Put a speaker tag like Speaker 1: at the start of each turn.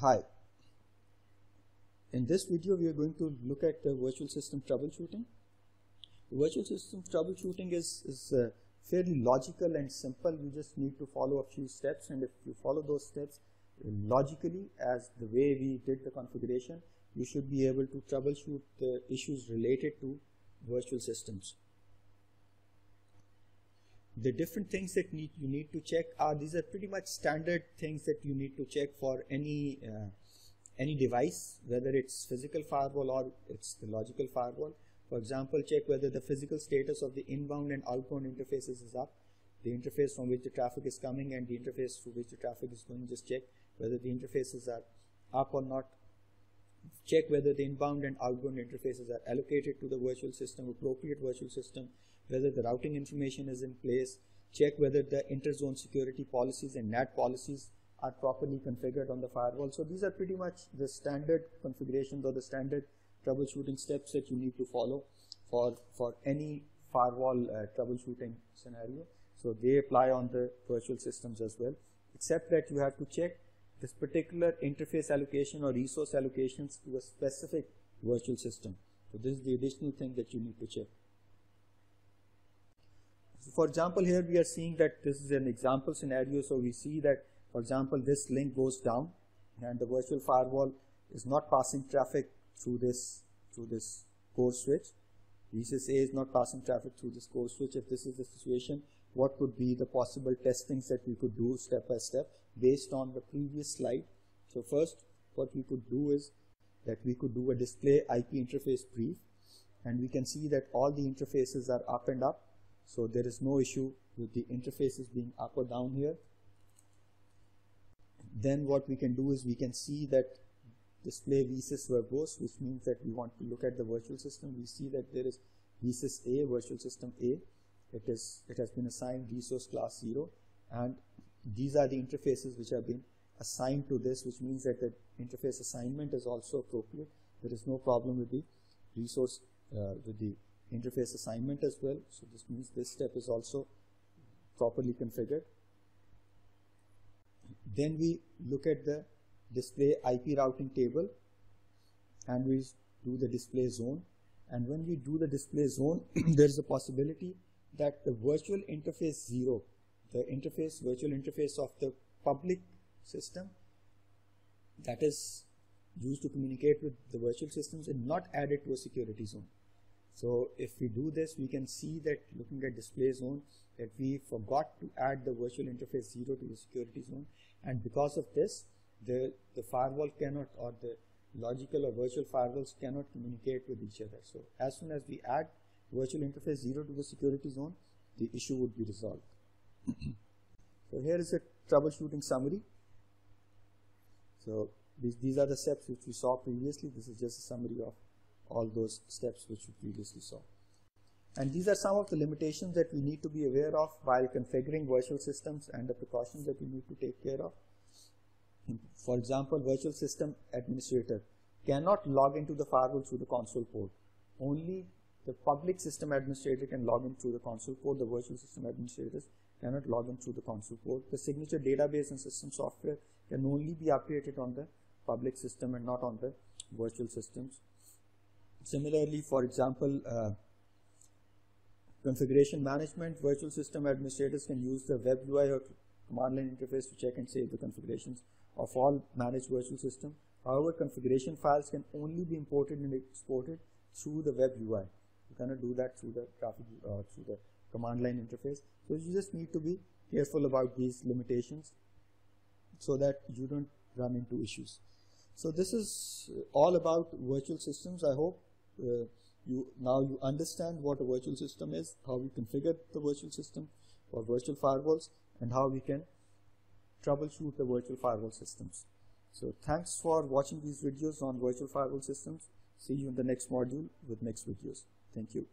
Speaker 1: Hi. In this video, we are going to look at the virtual system troubleshooting. Virtual system troubleshooting is, is uh, fairly logical and simple. You just need to follow a few steps and if you follow those steps logically as the way we did the configuration, you should be able to troubleshoot the issues related to virtual systems. The different things that need you need to check are these are pretty much standard things that you need to check for any uh, any device, whether it's physical firewall or it's the logical firewall. For example, check whether the physical status of the inbound and outbound interfaces is up, the interface from which the traffic is coming and the interface through which the traffic is going. Just check whether the interfaces are up or not. Check whether the inbound and outbound interfaces are allocated to the virtual system, appropriate virtual system, whether the routing information is in place. Check whether the interzone security policies and NAT policies are properly configured on the firewall. So these are pretty much the standard configurations or the standard troubleshooting steps that you need to follow for, for any firewall uh, troubleshooting scenario. So they apply on the virtual systems as well, except that you have to check this particular interface allocation or resource allocations to a specific virtual system. So this is the additional thing that you need to check. So for example, here we are seeing that this is an example scenario. So we see that for example, this link goes down and the virtual firewall is not passing traffic through this through this core switch. VSys A is not passing traffic through this core switch. If this is the situation, what could be the possible testings that we could do step by step based on the previous slide. So first, what we could do is that we could do a display IP interface brief and we can see that all the interfaces are up and up. So there is no issue with the interfaces being up or down here then what we can do is we can see that display vsys verbose which means that we want to look at the virtual system we see that there is vsys a virtual system a it is it has been assigned resource class 0 and these are the interfaces which have been assigned to this which means that the interface assignment is also appropriate. There is no problem with the resource uh, with the interface assignment as well. So this means this step is also properly configured. Then we look at the display IP routing table and we do the display zone. And when we do the display zone, there is a possibility that the virtual interface 0, the interface, virtual interface of the public system that is used to communicate with the virtual systems is not added to a security zone. So if we do this, we can see that looking at display zone that we forgot to add the virtual interface 0 to the security zone and because of this the the firewall cannot or the logical or virtual firewalls cannot communicate with each other so as soon as we add virtual interface 0 to the security zone the issue would be resolved so here is a troubleshooting summary so these, these are the steps which we saw previously this is just a summary of all those steps which we previously saw and these are some of the limitations that we need to be aware of while configuring virtual systems and the precautions that we need to take care of. For example, virtual system administrator cannot log into the firewall through the console port. Only the public system administrator can log in through the console port. The virtual system administrators cannot log in through the console port. The signature database and system software can only be updated on the public system and not on the virtual systems. Similarly, for example, uh, configuration management, virtual system administrators can use the web UI or command line interface to check and save the configurations of all managed virtual system. However, configuration files can only be imported and exported through the web UI. You cannot do that through the uh, through the command line interface. So you just need to be careful about these limitations so that you don't run into issues. So this is all about virtual systems. I hope uh, you now you understand what a virtual system is, how we configure the virtual system or virtual firewalls, and how we can troubleshoot the virtual firewall systems. So thanks for watching these videos on virtual firewall systems. See you in the next module with next videos. Thank you.